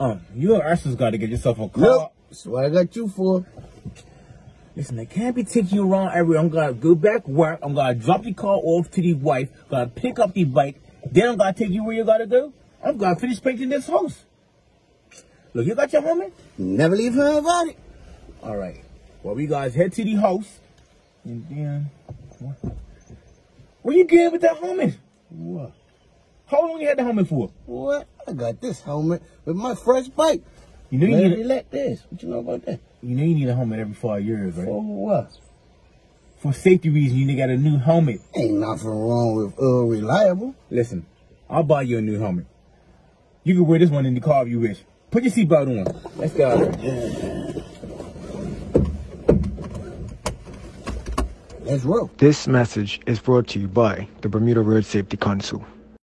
Um, you and Ursula's got to get yourself a car. Yep. That's what I got you for. Listen, they can't be taking you around everywhere. I'm gonna go back work. I'm gonna drop the car off to the wife. Gonna pick up the bike. Then I'm gonna take you where you gotta go. I'm gonna finish painting this house. Look, you got your helmet? Never leave her about it. All right. Well, we guys head to the house. And then, what? Where you getting with that helmet? What? How long you had the helmet for? What? I got this helmet with my fresh bike. You know you Maybe need. like this. What you know about that? You know you need a helmet every five years, right? For what? For safety reasons, you need to get a new helmet. Ain't nothing wrong with uh reliable. Listen, I'll buy you a new helmet. You can wear this one in the car if you wish. Put your seatbelt on. Let's go. Let's roll. This message is brought to you by the Bermuda Road Safety Council.